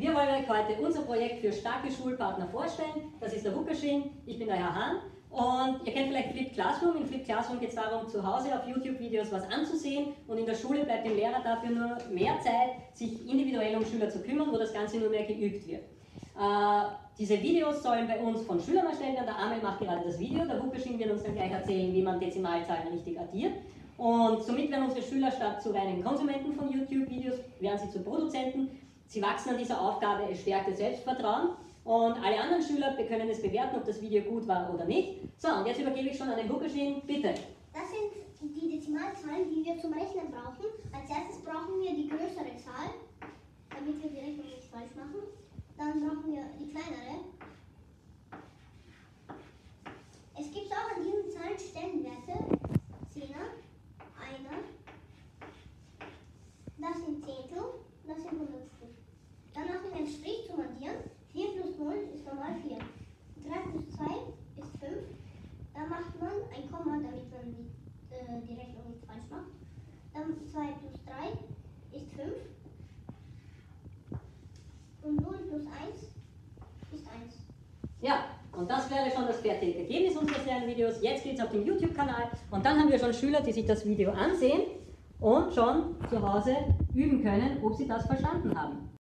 wir wollen euch heute unser Projekt für starke Schulpartner vorstellen. Das ist der Wukaschin, ich bin der Herr Hahn. Und ihr kennt vielleicht Flip Classroom. In Flip Classroom geht es darum, zu Hause auf YouTube-Videos was anzusehen und in der Schule bleibt dem Lehrer dafür nur mehr Zeit, sich individuell um Schüler zu kümmern, wo das Ganze nur mehr geübt wird. Äh, diese Videos sollen bei uns von Schülern erstellt werden. Der Amel macht gerade das Video. Der Wukaschin wird uns dann gleich erzählen, wie man Dezimalzahlen richtig addiert. Und somit werden unsere Schüler statt zu reinen Konsumenten von YouTube-Videos, werden sie zu Produzenten. Sie wachsen an dieser Aufgabe, es stärkt ihr Selbstvertrauen und alle anderen Schüler können es bewerten, ob das Video gut war oder nicht. So, und jetzt übergebe ich schon an den Lukaschin. Bitte. Das sind die Dezimalzahlen, die wir zum Rechnen brauchen. Als erstes brauchen wir die größere Zahl, damit wir die Rechnung nicht falsch machen. Dann brauchen wir die kleinere. Es gibt auch an diesen Zahlen Stellenwerte. Zehner, Einer. Das sind Zehntel, das sind Hundertstel. Dann machen wir einen Strich zum Addieren. 4 plus 0 ist normal 4. 3 plus 2 ist 5. Da macht man ein Komma, damit man die, äh, die Rechnung nicht falsch macht. Dann 2 plus 3 ist 5. Und 0 plus 1 ist 1. Ja, und das wäre schon das fertige Ergebnis unseres Lernvideos. Jetzt geht es auf den YouTube-Kanal und dann haben wir schon Schüler, die sich das Video ansehen und schon zu Hause üben können, ob sie das verstanden haben.